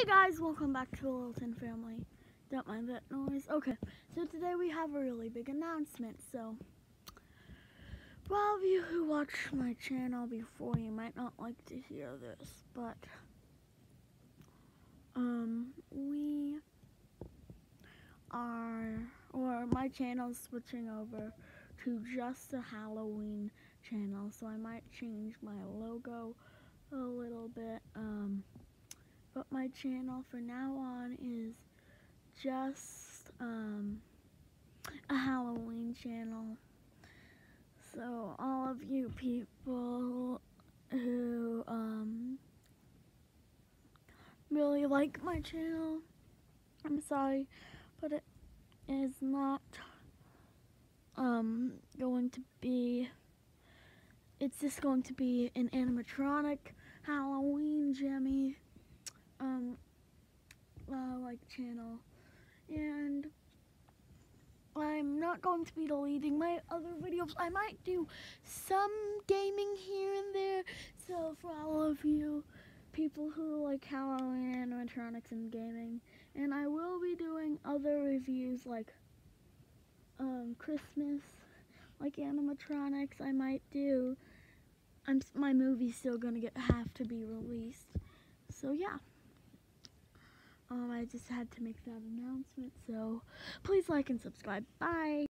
Hey guys, welcome back to the Littleton family. Don't mind that noise. Okay, so today we have a really big announcement. So, for all of you who watched my channel before, you might not like to hear this, but um, we are, or my channel's switching over to just a Halloween channel, so I might change my logo a little bit. Um, my channel for now on is just um, a Halloween channel. So all of you people who um, really like my channel, I'm sorry, but it is not um, going to be, it's just going to be an animatronic Halloween Jimmy channel, and I'm not going to be deleting my other videos. I might do some gaming here and there. So for all of you people who like Halloween animatronics and gaming, and I will be doing other reviews like um, Christmas, like animatronics. I might do. I'm my movie's still gonna get have to be released. So yeah. Um, I just had to make that announcement, so please like and subscribe. Bye!